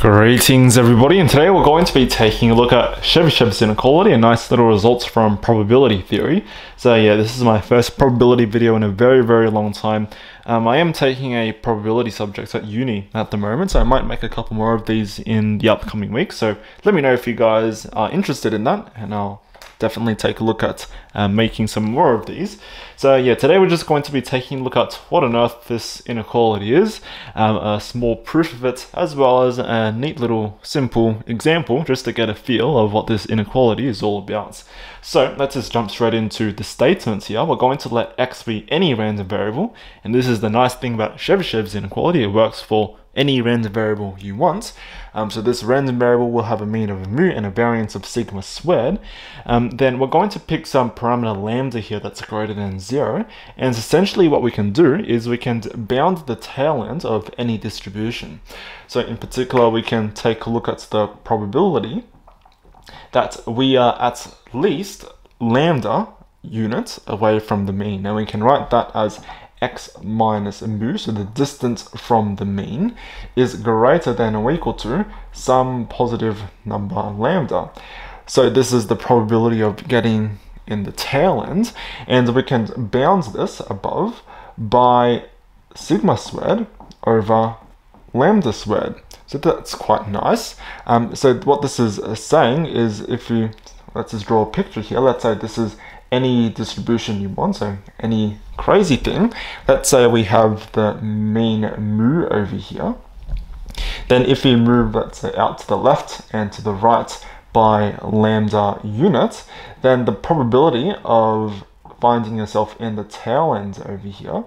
Greetings everybody and today we're going to be taking a look at Chebyshev's inequality and nice little results from probability theory. So yeah, this is my first probability video in a very very long time. Um, I am taking a probability subject at uni at the moment so I might make a couple more of these in the upcoming week. So let me know if you guys are interested in that and I'll definitely take a look at uh, making some more of these. So yeah, today we're just going to be taking a look at what on earth this inequality is, um, a small proof of it, as well as a neat little simple example just to get a feel of what this inequality is all about. So let's just jump straight into the statements here. We're going to let x be any random variable, and this is the nice thing about Chebyshev's inequality, it works for any random variable you want. Um, so this random variable will have a mean of mu and a variance of sigma squared. Um, then we're going to pick some parameter lambda here that's greater than zero. And essentially what we can do is we can bound the tail end of any distribution. So in particular, we can take a look at the probability that we are at least lambda units away from the mean. And we can write that as x minus mu, so the distance from the mean, is greater than or equal to some positive number lambda. So this is the probability of getting in the tail end, and we can bound this above by sigma squared over lambda squared. So that's quite nice. Um, so what this is saying is if you, let's just draw a picture here, let's say this is any distribution you want, so any crazy thing. Let's say we have the mean mu over here. Then if we move, let's say, out to the left and to the right by lambda unit, then the probability of finding yourself in the tail end over here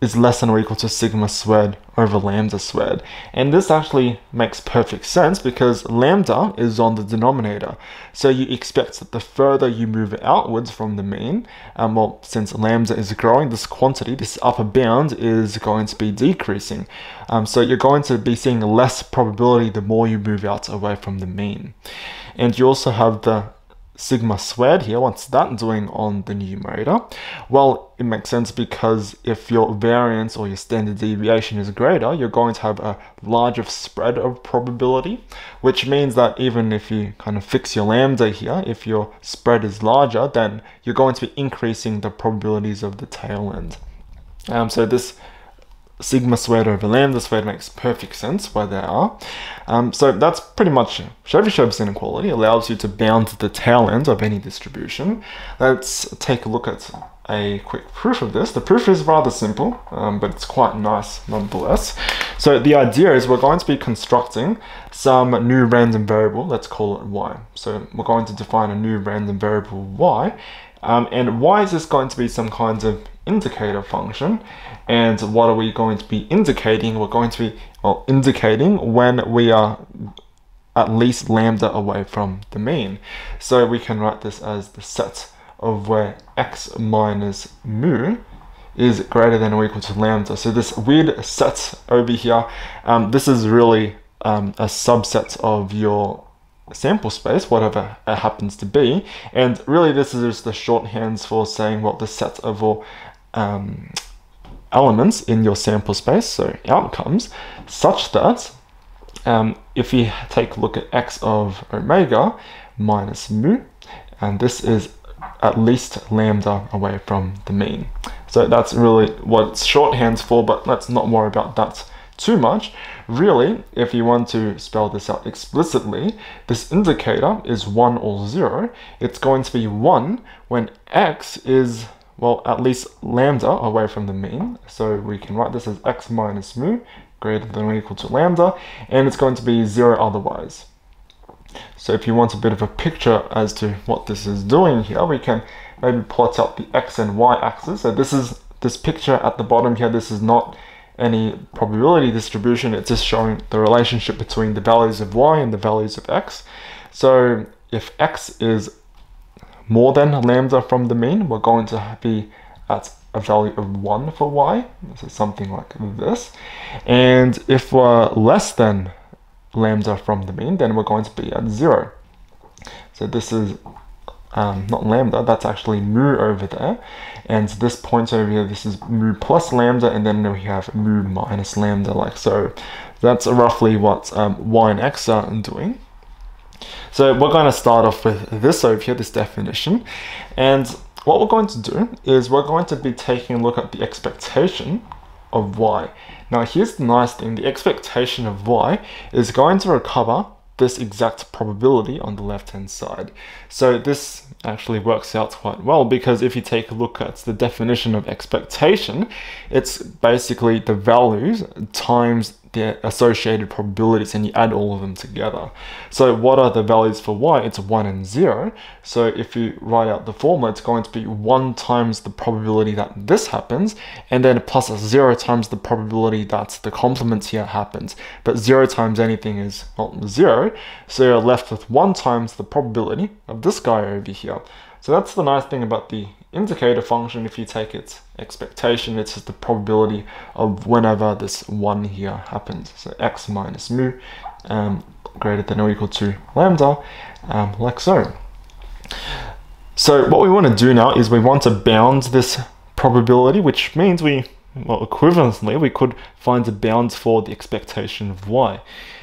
is less than or equal to sigma squared over lambda squared. And this actually makes perfect sense because lambda is on the denominator. So you expect that the further you move outwards from the mean, um, well, since lambda is growing, this quantity, this upper bound is going to be decreasing. Um, so you're going to be seeing less probability the more you move out away from the mean. And you also have the sigma squared here, what's that doing on the numerator? Well, it makes sense because if your variance or your standard deviation is greater, you're going to have a larger spread of probability, which means that even if you kind of fix your lambda here, if your spread is larger, then you're going to be increasing the probabilities of the tail end. Um, so this sigma squared over lambda squared makes perfect sense where they are. Um, so that's pretty much Chebyshev's inequality, allows you to bound the tail end of any distribution. Let's take a look at a quick proof of this. The proof is rather simple, um, but it's quite nice nonetheless. So the idea is we're going to be constructing some new random variable, let's call it y. So we're going to define a new random variable y, um, and y is just going to be some kind of indicator function. And what are we going to be indicating? We're going to be well, indicating when we are at least lambda away from the mean. So we can write this as the set of where x minus mu is greater than or equal to lambda. So this weird set over here, um, this is really um, a subset of your sample space, whatever it happens to be. And really this is just the shorthands for saying what the set of all um, elements in your sample space, so outcomes, such that um, if we take a look at x of omega minus mu, and this is at least lambda away from the mean. So that's really what it's shorthands for, but let's not worry about that too much. Really, if you want to spell this out explicitly, this indicator is 1 or 0. It's going to be 1 when x is well, at least lambda away from the mean. So we can write this as x minus mu greater than or equal to lambda, and it's going to be zero otherwise. So if you want a bit of a picture as to what this is doing here, we can maybe plot out the x and y axis. So this is this picture at the bottom here, this is not any probability distribution, it's just showing the relationship between the values of y and the values of x. So if x is more than lambda from the mean, we're going to be at a value of 1 for y, so something like this. And if we're less than lambda from the mean, then we're going to be at 0. So this is um, not lambda, that's actually mu over there. And this point over here, this is mu plus lambda, and then we have mu minus lambda, like so. That's roughly what um, y and x are doing. So we're going to start off with this over here, this definition. And what we're going to do is we're going to be taking a look at the expectation of y. Now here's the nice thing, the expectation of y is going to recover this exact probability on the left hand side. So this actually works out quite well because if you take a look at the definition of expectation, it's basically the values times the associated probabilities and you add all of them together. So what are the values for y? It's 1 and 0. So if you write out the formula, it's going to be 1 times the probability that this happens, and then plus 0 times the probability that the complement here happens. But 0 times anything is not 0, so you're left with 1 times the probability of this guy over here. So that's the nice thing about the indicator function. If you take its expectation, it's the probability of whenever this 1 here happens. So x minus mu um, greater than or equal to lambda, um, like so. So what we want to do now is we want to bound this probability, which means we well, equivalently, we could find a bound for the expectation of y.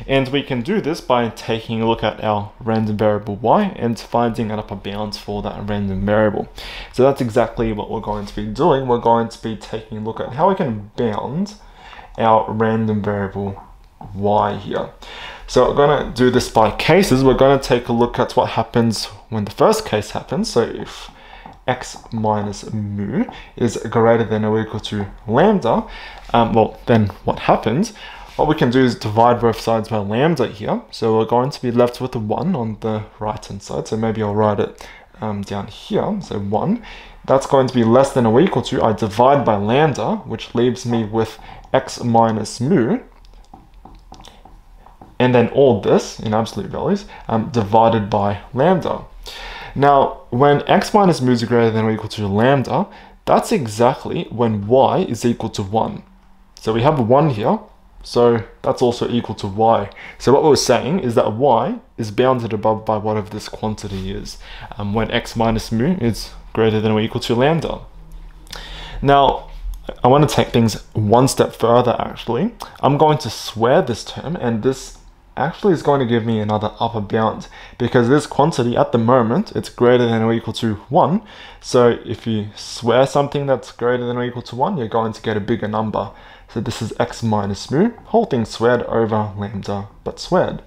And we can do this by taking a look at our random variable y and finding an upper bound for that random variable. So that's exactly what we're going to be doing. We're going to be taking a look at how we can bound our random variable y here. So we're going to do this by cases. We're going to take a look at what happens when the first case happens. So if x minus mu is greater than or equal to lambda, um, well, then what happens? What we can do is divide both sides by lambda here. So we're going to be left with a 1 on the right hand side. So maybe I'll write it um, down here. So 1. That's going to be less than or equal to, I divide by lambda, which leaves me with x minus mu. And then all this, in absolute values, um, divided by lambda. Now, when x minus mu is greater than or equal to lambda, that's exactly when y is equal to 1. So we have a 1 here, so that's also equal to y. So what we're saying is that y is bounded above by whatever this quantity is, um, when x minus mu is greater than or equal to lambda. Now, I want to take things one step further actually. I'm going to square this term and this actually is going to give me another upper bound because this quantity at the moment it's greater than or equal to 1 so if you swear something that's greater than or equal to 1 you're going to get a bigger number. So this is x minus mu whole thing squared over lambda but squared.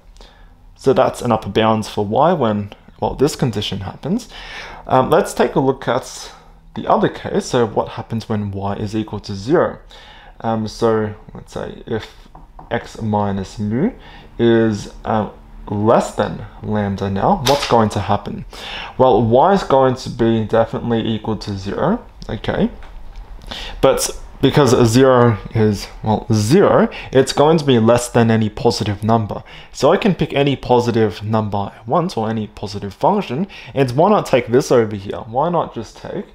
So that's an upper bound for y when well this condition happens. Um, let's take a look at the other case. So what happens when y is equal to 0 um, so let's say if x minus mu is um, less than lambda now, what's going to happen? Well, y is going to be definitely equal to 0, okay? But because 0 is, well, 0, it's going to be less than any positive number. So I can pick any positive number I want, or any positive function, and why not take this over here? Why not just take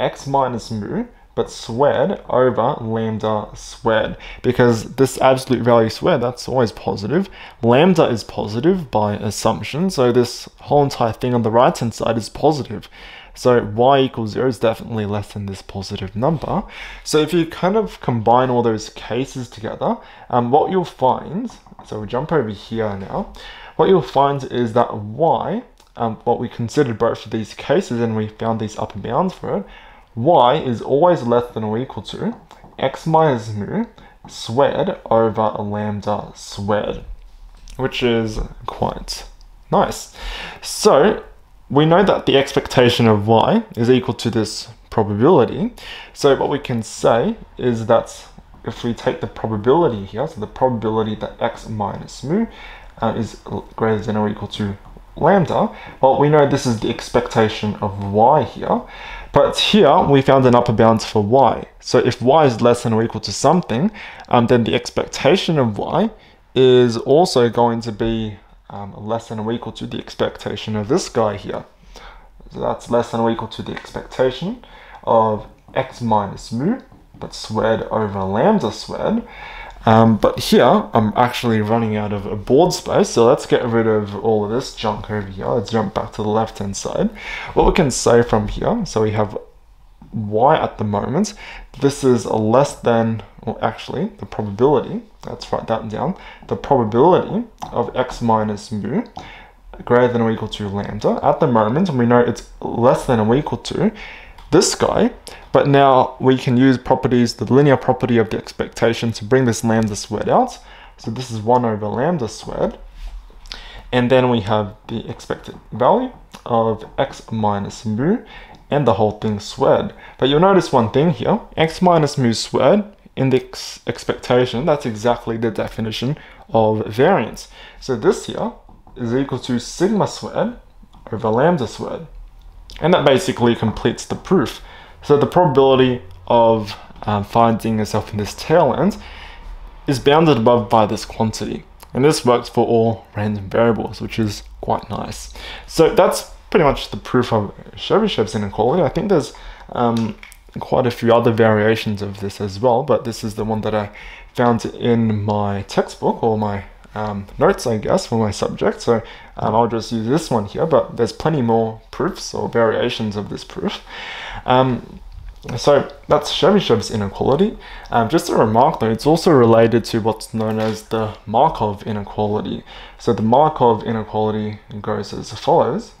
x minus mu but squared over lambda squared. Because this absolute value squared that's always positive. Lambda is positive by assumption so this whole entire thing on the right hand side is positive. So y equals 0 is definitely less than this positive number. So if you kind of combine all those cases together um, what you'll find so we jump over here now. What you'll find is that y um, what we considered both of these cases and we found these upper bounds for it y is always less than or equal to x minus mu squared over lambda squared, which is quite nice. So we know that the expectation of y is equal to this probability. So what we can say is that if we take the probability here, so the probability that x minus mu uh, is greater than or equal to lambda, well, we know this is the expectation of y here. But here we found an upper bound for y. So if y is less than or equal to something, um, then the expectation of y is also going to be um, less than or equal to the expectation of this guy here. So that's less than or equal to the expectation of x minus mu, but squared over lambda squared. Um, but here, I'm actually running out of a board space, so let's get rid of all of this junk over here. Let's jump back to the left-hand side. What we can say from here, so we have y at the moment, this is a less than, or actually the probability, let's write that down, the probability of x minus mu greater than or equal to lambda. At the moment, and we know it's less than or equal to this guy, but now we can use properties, the linear property of the expectation to bring this lambda squared out. So this is 1 over lambda squared. And then we have the expected value of x minus mu and the whole thing squared. But you'll notice one thing here, x minus mu squared in the ex expectation, that's exactly the definition of variance. So this here is equal to sigma squared over lambda squared. And that basically completes the proof. So the probability of um, finding yourself in this tail end is bounded above by this quantity. And this works for all random variables, which is quite nice. So that's pretty much the proof of Chebyshev's inequality. I think there's um, quite a few other variations of this as well, but this is the one that I found in my textbook or my um, notes, I guess, for my subject. So um, I'll just use this one here, but there's plenty more proofs or variations of this proof. Um, so that's Chebyshev's inequality. Um, just a remark though, it's also related to what's known as the Markov inequality. So the Markov inequality goes as follows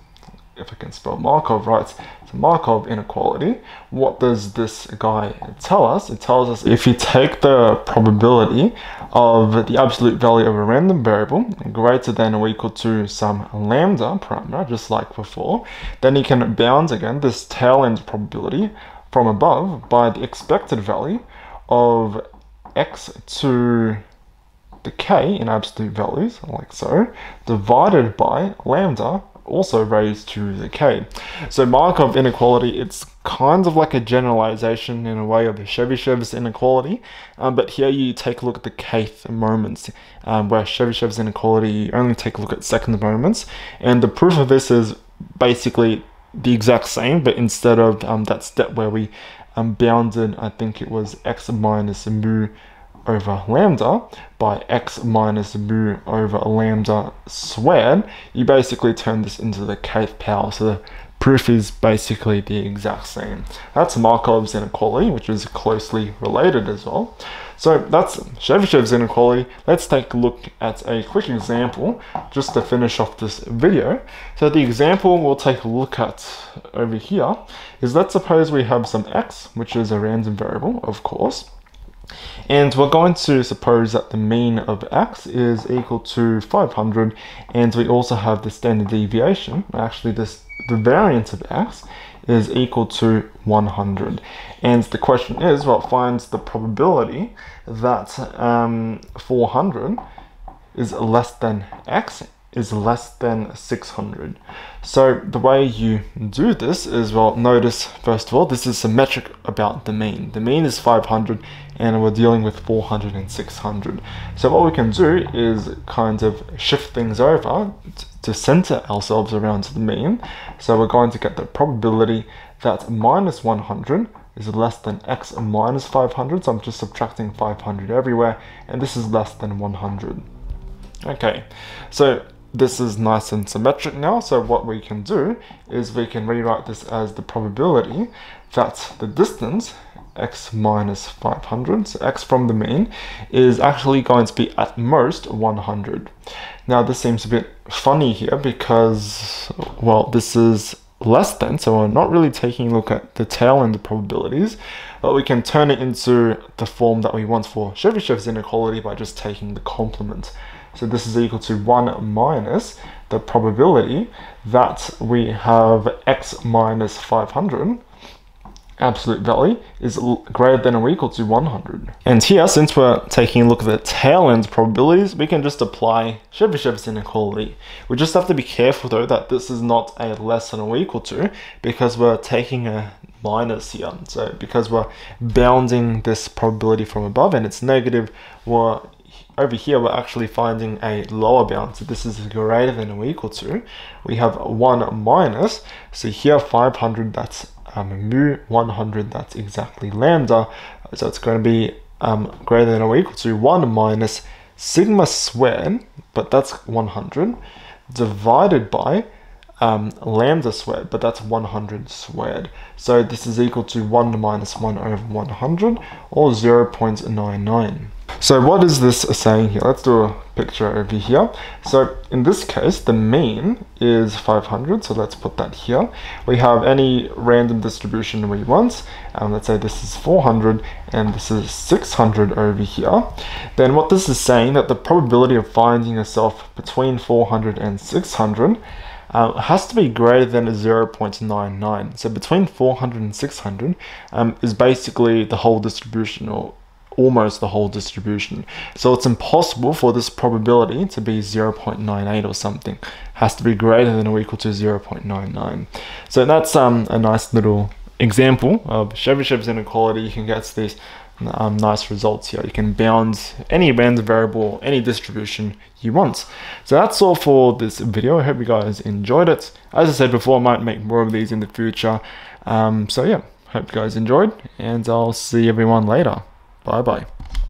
if I can spell Markov right, it's a Markov inequality. What does this guy tell us? It tells us if you take the probability of the absolute value of a random variable greater than or equal to some lambda parameter, just like before, then you can bound again this tail end probability from above by the expected value of x to the k in absolute values, like so, divided by lambda also raised to the k. So Markov inequality, it's kind of like a generalization in a way of the Chebyshev's inequality, um, but here you take a look at the kth moments, um, where Chebyshev's inequality, you only take a look at second moments, and the proof of this is basically the exact same, but instead of um, that step where we um, bounded, I think it was x minus mu over lambda by x minus mu over lambda squared, you basically turn this into the kth power. So the proof is basically the exact same. That's Markov's inequality, which is closely related as well. So that's Chebyshev's inequality. Let's take a look at a quick example just to finish off this video. So the example we'll take a look at over here is let's suppose we have some x, which is a random variable, of course. And we're going to suppose that the mean of x is equal to 500 and we also have the standard deviation, actually this the variance of x is equal to 100. And the question is, what well, finds the probability that um, 400 is less than x is less than 600. So the way you do this is, well, notice first of all, this is symmetric about the mean. The mean is 500 and we're dealing with 400 and 600. So what we can do is kind of shift things over to center ourselves around the mean. So we're going to get the probability that minus 100 is less than x minus 500. So I'm just subtracting 500 everywhere and this is less than 100. Okay, so this is nice and symmetric now, so what we can do is we can rewrite this as the probability that the distance x minus 500, so x from the mean, is actually going to be at most 100. Now this seems a bit funny here because, well, this is less than, so we're not really taking a look at the tail and the probabilities, but we can turn it into the form that we want for Chebyshev's inequality by just taking the complement. So this is equal to 1 minus the probability that we have x minus 500 absolute value is greater than or equal to 100. And here, since we're taking a look at the tail end probabilities, we can just apply Chebyshev's inequality. We just have to be careful though that this is not a less than or equal to because we're taking a minus here. So because we're bounding this probability from above and it's negative, we're over here we're actually finding a lower bound so this is greater than or equal to we have 1 minus so here 500 that's um, mu 100 that's exactly lambda so it's going to be um, greater than or equal to 1 minus sigma squared but that's 100 divided by um, lambda squared, but that's 100 squared. So this is equal to 1 minus 1 over 100, or 0 0.99. So what is this saying here? Let's do a picture over here. So in this case, the mean is 500. So let's put that here. We have any random distribution we want. Um, let's say this is 400 and this is 600 over here. Then what this is saying that the probability of finding yourself between 400 and 600 uh, has to be greater than 0.99. So between 400 and 600 um, is basically the whole distribution or almost the whole distribution. So it's impossible for this probability to be 0.98 or something. It has to be greater than or equal to 0.99. So that's um, a nice little example of Chebyshev's inequality. You can get these um, nice results here. You can bound any random variable, any distribution you want. So that's all for this video. I hope you guys enjoyed it. As I said before, I might make more of these in the future. Um, so yeah, hope you guys enjoyed, and I'll see everyone later. Bye bye.